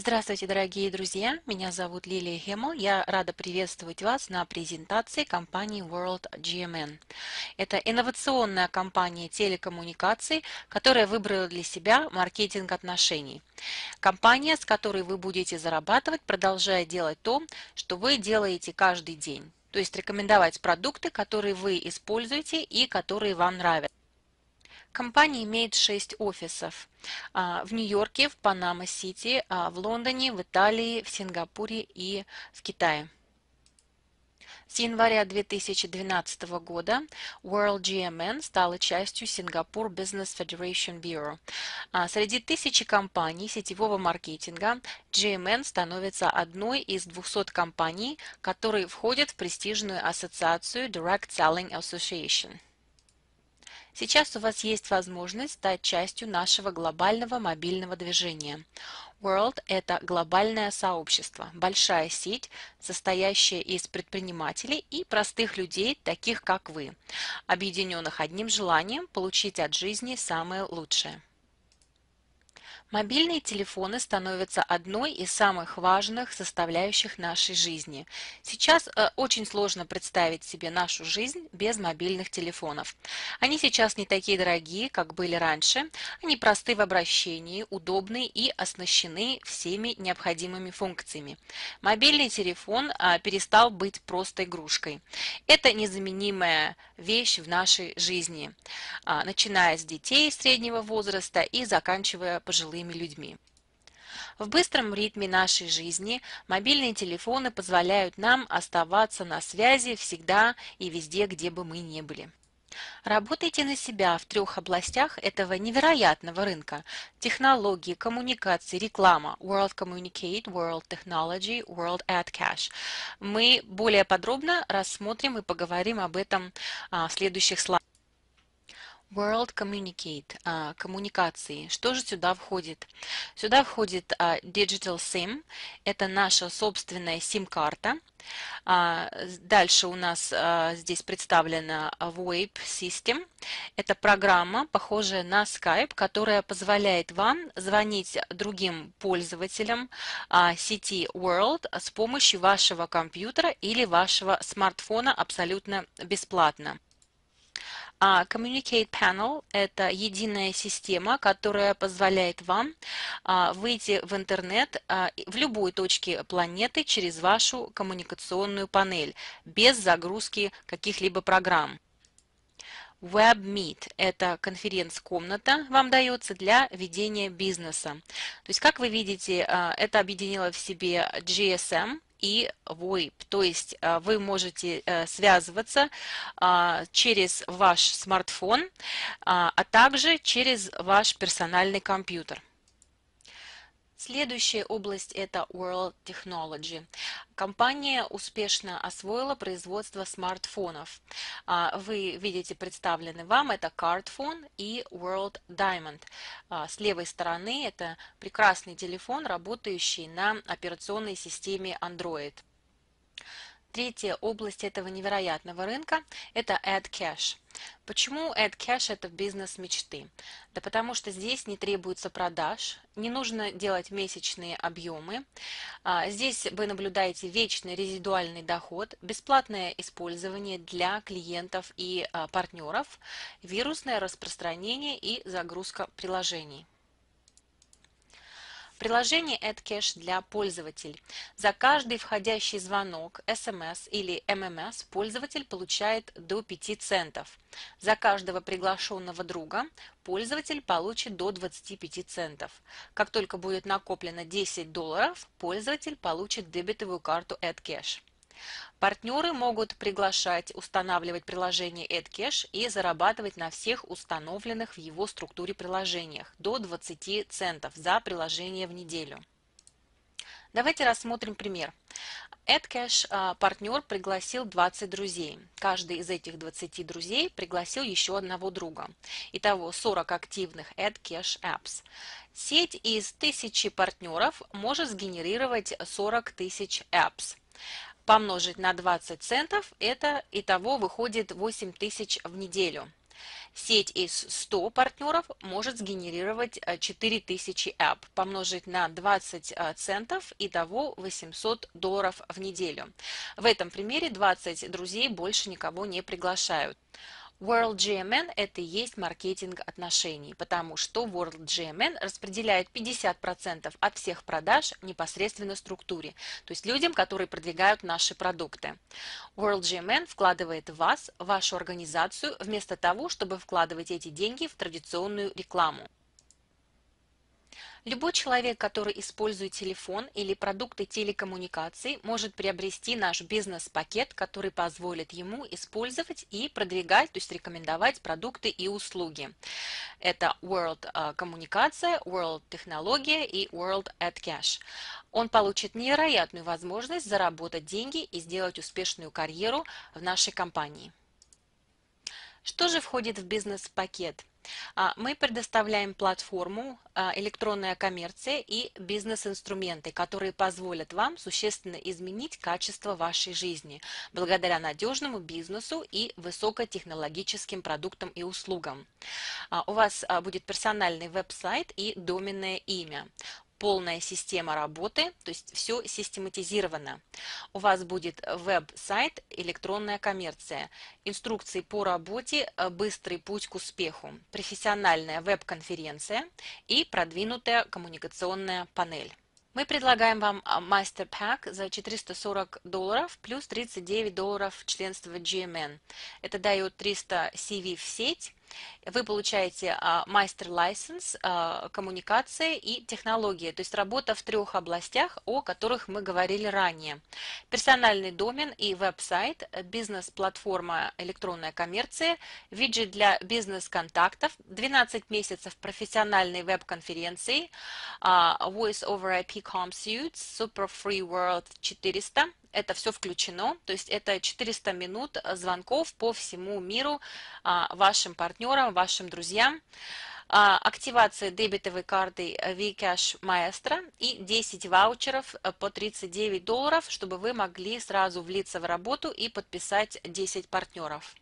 Здравствуйте, дорогие друзья! Меня зовут Лилия Хемл. Я рада приветствовать вас на презентации компании World GMN. Это инновационная компания телекоммуникаций, которая выбрала для себя маркетинг отношений. Компания, с которой вы будете зарабатывать, продолжая делать то, что вы делаете каждый день. То есть рекомендовать продукты, которые вы используете и которые вам нравятся. Компания имеет 6 офисов а, в Нью-Йорке, в Панама-Сити, а, в Лондоне, в Италии, в Сингапуре и в Китае. С января 2012 года World GMN стала частью Singapore Business Federation Bureau. А, среди тысячи компаний сетевого маркетинга GMN становится одной из 200 компаний, которые входят в престижную ассоциацию Direct Selling Association. Сейчас у вас есть возможность стать частью нашего глобального мобильного движения. World – это глобальное сообщество, большая сеть, состоящая из предпринимателей и простых людей, таких как вы, объединенных одним желанием получить от жизни самое лучшее. Мобильные телефоны становятся одной из самых важных составляющих нашей жизни. Сейчас э, очень сложно представить себе нашу жизнь без мобильных телефонов. Они сейчас не такие дорогие, как были раньше. Они просты в обращении, удобны и оснащены всеми необходимыми функциями. Мобильный телефон э, перестал быть просто игрушкой. Это незаменимая вещь в нашей жизни, э, начиная с детей среднего возраста и заканчивая пожилыми пожилыми людьми. В быстром ритме нашей жизни мобильные телефоны позволяют нам оставаться на связи всегда и везде, где бы мы ни были. Работайте на себя в трех областях этого невероятного рынка – технологии, коммуникации, реклама, World Communicate, World Technology, World Ad Cash. Мы более подробно рассмотрим и поговорим об этом а, в следующих слайдах. World Communicate, а, коммуникации. Что же сюда входит? Сюда входит а, Digital SIM, это наша собственная SIM-карта. А, дальше у нас здесь представлена VoIP System. Это программа, похожая на Skype, которая позволяет вам звонить другим пользователям сети World с помощью вашего компьютера или вашего смартфона абсолютно бесплатно. А Communicate Panel – это единая система, которая позволяет вам а, выйти в интернет а, в любой точке планеты через вашу коммуникационную панель, без загрузки каких-либо программ. WebMeet – это конференц-комната, вам дается для ведения бизнеса. То есть, как вы видите, это объединило в себе GSM, и VoIP. То есть э, вы можете э, связываться а, через ваш смартфон, а, а также через ваш персональный компьютер. Следующая область – это World Technology. Компания успешно освоила производство смартфонов. А, вы видите представлены вам это Cardphone и World Diamond. А, с левой стороны это прекрасный телефон, работающий на операционной системе Android. Третья область этого невероятного рынка – это AdCash. Почему AdCash – это бизнес мечты? Да потому что здесь не требуется продаж, не нужно делать месячные объемы. А, здесь вы наблюдаете вечный резидуальный доход, бесплатное использование для клиентов и а, партнеров, вирусное распространение и загрузка приложений. Приложение AdCash для пользователей. За каждый входящий звонок, SMS или MMS пользователь получает до 5 центов. За каждого приглашенного друга пользователь получит до 25 центов. Как только будет накоплено 10 долларов, пользователь получит дебетовую карту AdCash. Партнеры могут приглашать, устанавливать приложение AdCash и зарабатывать на всех установленных в его структуре приложениях до 20 центов за приложение в неделю. Давайте рассмотрим пример. AdCash а, партнер пригласил 20 друзей. Каждый из этих 20 друзей пригласил еще одного друга. Итого 40 активных AdCash Apps. Сеть из тысячи партнеров может сгенерировать 40 тысяч apps помножить на 20 центов, это итого выходит 8 тысяч в неделю. Сеть из 100 партнеров может сгенерировать 4000 app, помножить на 20 центов, и того 800 долларов в неделю. В этом примере 20 друзей больше никого не приглашают. World GMN – это и есть маркетинг отношений, потому что World GMN распределяет 50% от всех продаж непосредственно структуре, то есть людям, которые продвигают наши продукты. World GMN вкладывает вас, вашу организацию, вместо того, чтобы вкладывать эти деньги в традиционную рекламу. Любой человек, который использует телефон или продукты телекоммуникаций, может приобрести наш бизнес-пакет, который позволит ему использовать и продвигать, то есть рекомендовать продукты и услуги. Это World а, коммуникация, World технология и World at Cash. Он получит невероятную возможность заработать деньги и сделать успешную карьеру в нашей компании. Что же входит в бизнес-пакет? А, мы предоставляем платформу а, электронная коммерция и бизнес-инструменты, которые позволят вам существенно изменить качество вашей жизни благодаря надежному бизнесу и высокотехнологическим продуктам и услугам. А, у вас будет персональный веб-сайт и доменное имя полная система работы, то есть все систематизировано. У вас будет веб-сайт «Электронная коммерция», инструкции по работе э, «Быстрый путь к успеху», профессиональная веб-конференция и продвинутая коммуникационная панель. Мы предлагаем вам а, мастер-пак за 440 долларов плюс 39 долларов членства GMN. Это дает 300 CV в сеть, вы получаете а, мастер-лайсенс, а, коммуникация и технология, то есть работа в трех областях, о которых мы говорили ранее. Персональный домен и веб-сайт, бизнес-платформа электронная коммерция, виджет для бизнес-контактов, 12 месяцев профессиональной веб-конференции, а, Voice over IP Com Suits, Super Free World 400, это все включено, то есть это 400 минут звонков по всему миру а, вашим партнерам, вашим друзьям, а, активация дебетовой карты Vcash Maestro и 10 ваучеров по 39 долларов, чтобы вы могли сразу влиться в работу и подписать 10 партнеров.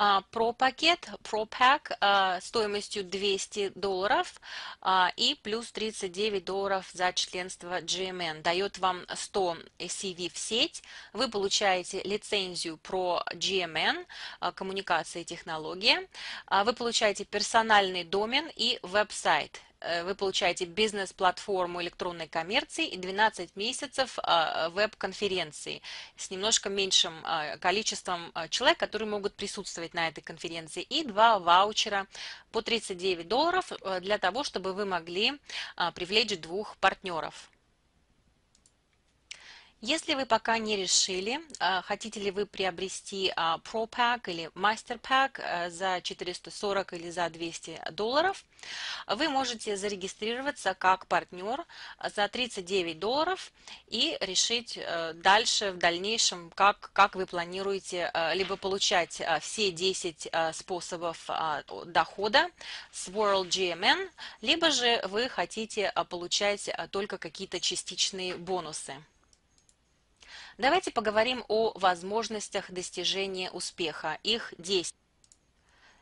Pro пакет, Pro Pack а, стоимостью 200 долларов а, и плюс 39 долларов за членство GMN. Дает вам 100 CV в сеть. Вы получаете лицензию про GMN, а, коммуникация и технология. Вы получаете персональный домен и веб-сайт вы получаете бизнес-платформу электронной коммерции и 12 месяцев а, веб-конференции с немножко меньшим а, количеством а, человек, которые могут присутствовать на этой конференции, и два ваучера по 39 долларов э, для того, чтобы вы могли привлечь двух партнеров. Если вы пока не решили, а, хотите ли вы приобрести а, Pro Pack или Master Pack а, за 440 или за 200 долларов, вы можете зарегистрироваться как партнер за 39 долларов и решить дальше, в дальнейшем, как, как вы планируете либо получать все 10 способов дохода с World GMN, либо же вы хотите получать только какие-то частичные бонусы. Давайте поговорим о возможностях достижения успеха. Их 10.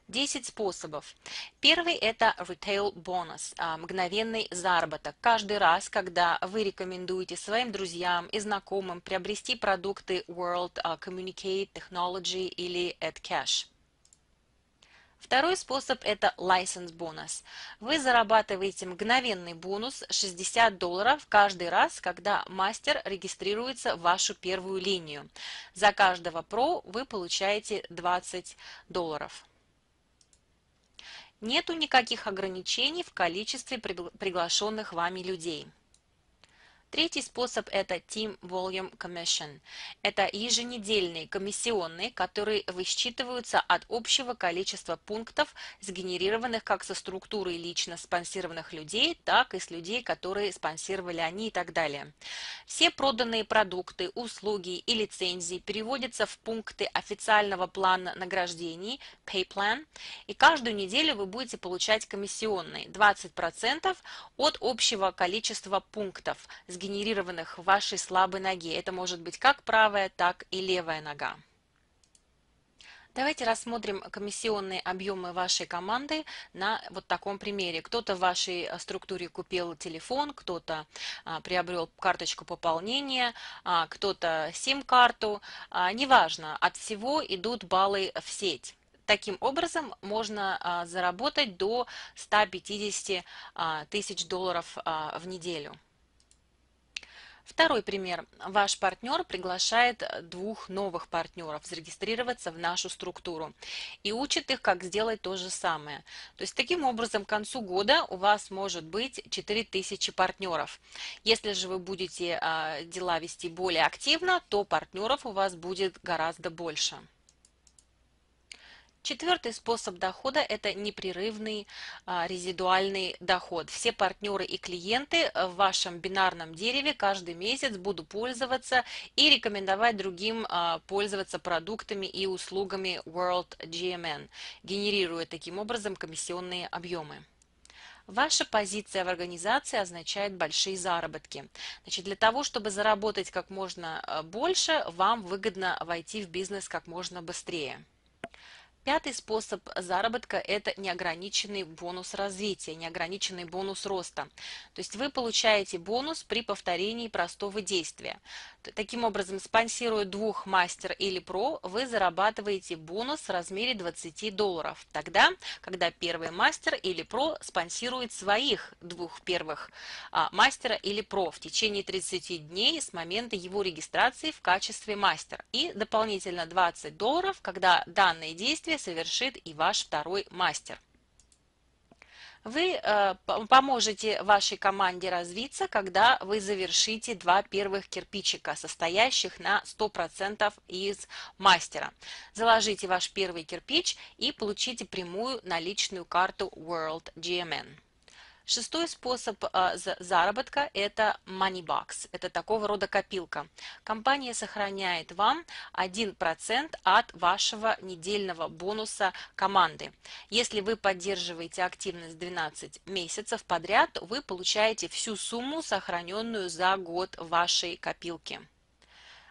10 способов. Первый – это retail bonus, а, мгновенный заработок. Каждый раз, когда вы рекомендуете своим друзьям и знакомым приобрести продукты World а, Communicate Technology или AdCash. Второй способ – это license бонус. Вы зарабатываете мгновенный бонус 60 долларов каждый раз, когда мастер регистрируется в вашу первую линию. За каждого про вы получаете 20 долларов. Нету никаких ограничений в количестве приглашенных вами людей. Третий способ – это Team Volume Commission. Это еженедельные комиссионные, которые высчитываются от общего количества пунктов, сгенерированных как со структурой лично спонсированных людей, так и с людей, которые спонсировали они и так далее. Все проданные продукты, услуги и лицензии переводятся в пункты официального плана награждений Pay Plan, и каждую неделю вы будете получать комиссионные 20% от общего количества пунктов, сгенерированных в вашей слабой ноге. Это может быть как правая, так и левая нога. Давайте рассмотрим комиссионные объемы вашей команды на вот таком примере. Кто-то в вашей э, структуре купил телефон, кто-то а, приобрел карточку пополнения, а, кто-то сим-карту. А, неважно, от всего идут баллы в сеть. Таким образом, можно а, заработать до 150 а, тысяч долларов а, в неделю. Второй пример. Ваш партнер приглашает двух новых партнеров зарегистрироваться в нашу структуру и учит их, как сделать то же самое. То есть таким образом к концу года у вас может быть 4000 партнеров. Если же вы будете дела вести более активно, то партнеров у вас будет гораздо больше. Четвертый способ дохода – это непрерывный а, резидуальный доход. Все партнеры и клиенты в вашем бинарном дереве каждый месяц будут пользоваться и рекомендовать другим а, пользоваться продуктами и услугами World GMN, генерируя таким образом комиссионные объемы. Ваша позиция в организации означает большие заработки. Значит, для того, чтобы заработать как можно а, больше, вам выгодно войти в бизнес как можно быстрее. Пятый способ заработка – это неограниченный бонус развития, неограниченный бонус роста. То есть вы получаете бонус при повторении простого действия. Таким образом, спонсируя двух мастер или про, вы зарабатываете бонус в размере 20 долларов. Тогда, когда первый мастер или про спонсирует своих двух первых а, мастера или про в течение 30 дней с момента его регистрации в качестве мастера. И дополнительно 20 долларов, когда данное совершит и ваш второй мастер. Вы э, поможете вашей команде развиться, когда вы завершите два первых кирпичика, состоящих на 100% из мастера. Заложите ваш первый кирпич и получите прямую наличную карту World GMN. Шестой способ а, заработка – это Moneybox. Это такого рода копилка. Компания сохраняет вам 1% от вашего недельного бонуса команды. Если вы поддерживаете активность 12 месяцев подряд, вы получаете всю сумму, сохраненную за год вашей копилки.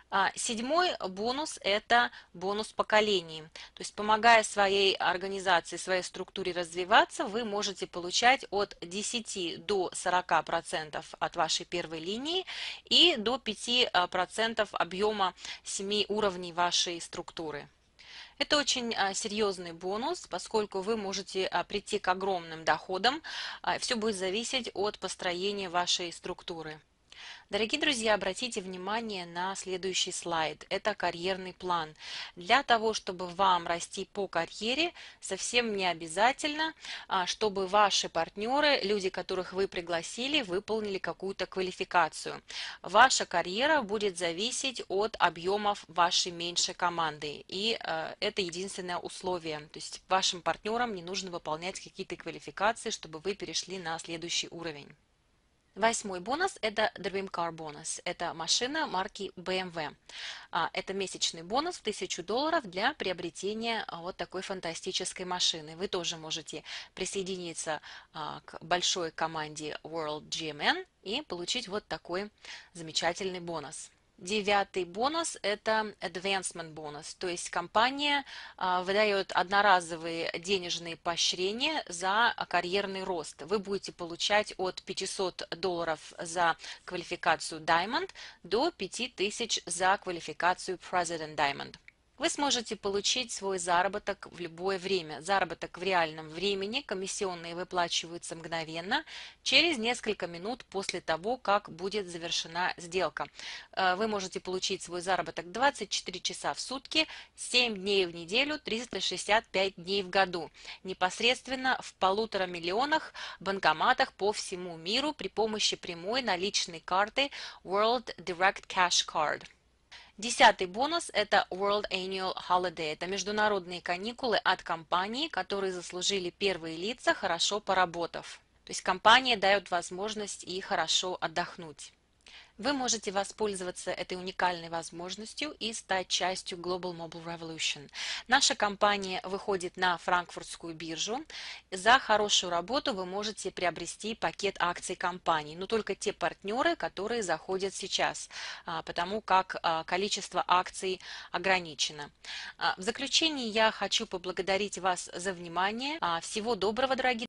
А, седьмой бонус – это бонус поколений. То есть, помогая своей организации, своей структуре развиваться, вы можете получать от 10 до 40% от вашей первой линии и до 5% объема 7 уровней вашей структуры. Это очень а, серьезный бонус, поскольку вы можете а, прийти к огромным доходам. Все будет зависеть от построения вашей структуры. Дорогие друзья, обратите внимание на следующий слайд. Это карьерный план. Для того, чтобы вам расти по карьере, совсем не обязательно, а, чтобы ваши партнеры, люди, которых вы пригласили, выполнили какую-то квалификацию. Ваша карьера будет зависеть от объемов вашей меньшей команды. И а, это единственное условие. То есть вашим партнерам не нужно выполнять какие-то квалификации, чтобы вы перешли на следующий уровень. Восьмой бонус – это Dream Car бонус. Это машина марки BMW. А, это месячный бонус в 1000 долларов для приобретения а, вот такой фантастической машины. Вы тоже можете присоединиться а, к большой команде World GMN и получить вот такой замечательный бонус. Девятый бонус – это advancement бонус, то есть компания а, выдает одноразовые денежные поощрения за карьерный рост. Вы будете получать от 500 долларов за квалификацию Diamond до 5000 за квалификацию President Diamond. Вы сможете получить свой заработок в любое время. Заработок в реальном времени, комиссионные выплачиваются мгновенно, через несколько минут после того, как будет завершена сделка. Э, вы можете получить свой заработок 24 часа в сутки, 7 дней в неделю, 365 дней в году. Непосредственно в полутора миллионах банкоматах по всему миру при помощи прямой наличной карты World Direct Cash Card. Десятый бонус – это World Annual Holiday. Это международные каникулы от компании, которые заслужили первые лица, хорошо поработав. То есть компания дает возможность и хорошо отдохнуть. Вы можете воспользоваться этой уникальной возможностью и стать частью Global Mobile Revolution. Наша компания выходит на франкфуртскую биржу. За хорошую работу вы можете приобрести пакет акций компании, но только те партнеры, которые заходят сейчас, а, потому как а, количество акций ограничено. А, в заключение я хочу поблагодарить вас за внимание. Всего доброго, дорогие